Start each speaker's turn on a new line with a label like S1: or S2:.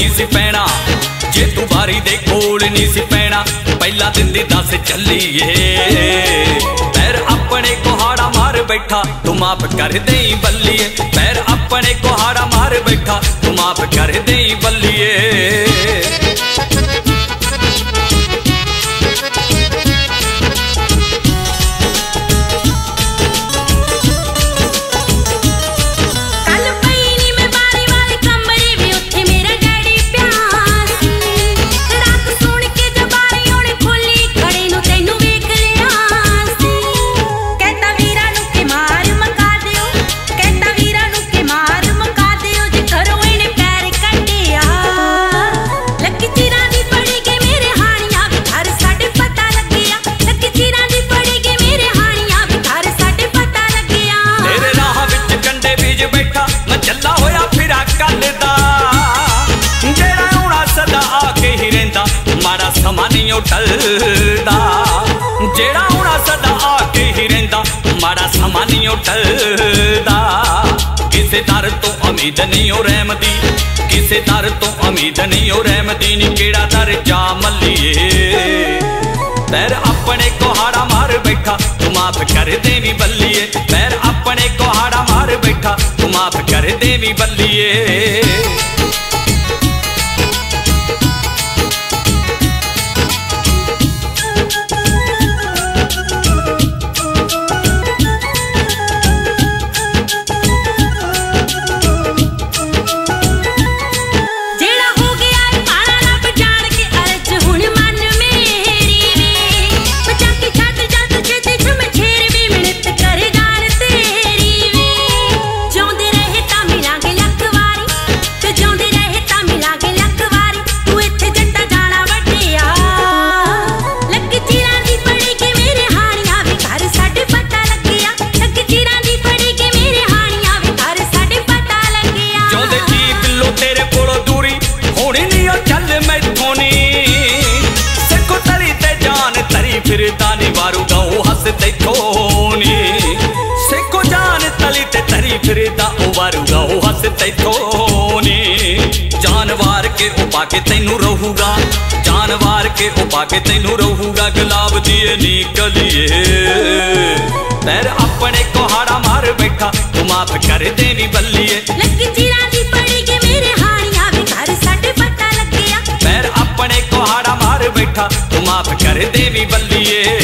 S1: ਨਹੀਂ ਸੀ ਪੈਣਾ। ਜੇ ਤੂੰ ਬਾਰੀ ਦੇ ਕੋਲ ਨਹੀਂ ਸੀ ਪੈਣਾ, ਪਹਿਲਾਂ ਦਿਨ ਦੀ ਦੱਸ ਚੱਲੀਏ। ਪੈਰ ਆਪਣੇ ਕੋਹਾੜਾ ਮਾਰ ਬੈਠਾ, ਤੂੰ ਮਾਫ ਕਰ ਦੇਈ ਬੱਲੀਏ। ਪੈਰ ਆਪਣੇ ਕੋਹਾੜਾ ਮਾਰ ਬੈਠਾ, ਤੂੰ ਮਾਫ ਕਰ ਦੇਈ ਨਹੀਂ ਉਹ ਟਲਦਾ ਜਿਹੜਾ ਆਉਣਾ ਸਦਾ ਆ ਕੇ ਹੀ ਰਹਿੰਦਾ, ਮਾੜਾ ਸਮਾਂ ਨਹੀਂ ਉਹ ਟਲਦਾ ਕਿਸੇ ਦਰ ਤੋਂ ਉਮੀਦ ਨਹੀਂ ਉਹ ਰਹਿਮਦੀ, ਕਿਸੇ ਦਰ ਤੋਂ ਉਮੀਦ ਨਹੀਂ ਉਹ ਰਹਿਮਦੀ, ਨੀ ਕਿਹੜਾ ਦਰ ਜਾ ਮੱਲੀਏ। ਪੈਰ ਆਪਣੇ ਕੋਹਾੜਾ ਮਾਰ ਬੈਠਾ, ਤੂੰ ਮਾਫ ਕਰ ਦੇਵੀ ਬੱਲੀਏ। ਪੈਰ ਆਪਣੇ ਕੋਹਾੜਾ ਮਾਰ ਬੈਠਾ, ਤੂੰ ਮਾਫ ਕਰ ਦੇਵੀ ਬੱਲੀਏ।
S2: ਤੇਰੇ
S1: ਕੋਲੋਂ ਦੂਰੀ ਹੋਣੀ ਨਹੀਂ ਉਹ ਚੱਲ ਮੈਥੋਂ ਨੀ। ਸਿੱਖੋ ਤਲੀ ਤੇ ਜਾਨ ਤਰੀ ਫਿਰਦਾ ਨੀ ਵਾਰੂ ਗਾਉ ਹੱਸ ਤੈਥੋਂ ਨੀ। ਸਿੱਖੋ ਜਾਨ ਤਲੀ ਤੇ ਤਰੀ ਫਿਰਦਾ ਉਹ ਵਾਰੂ ਗਾਉ ਹੱਸ ਤੈਥੋਂ ਨੀ। ਜਾਨਵਾਰ ਕੇ ਉਹ ਪਾ ਕੇ ਤੈਨੂੰ ਰਹੂਗਾ। ਜਾਨਵਾਰ ਕੇ ਉਹ ਪਾ ਕੇ ਤੈਨੂੰ ਰਹੂਗਾ। ਗੁਲਾਬ ਦੀ ਨੀ ਕਲੀਏ ਪੈਰ ਆਪਣੇ ਕੋਹਾੜਾ ਮਾਰ ਬੈਠਾ। ਤੂੰ ਮਾਫ ਕਰ ਦੇਵੀ ਬੱਲੀਏ।
S2: ਅੱਖਾਂ ਤੂੰ ਮਾਫ ਕਰ ਦੇਵੀ ਬੱਲੀਏ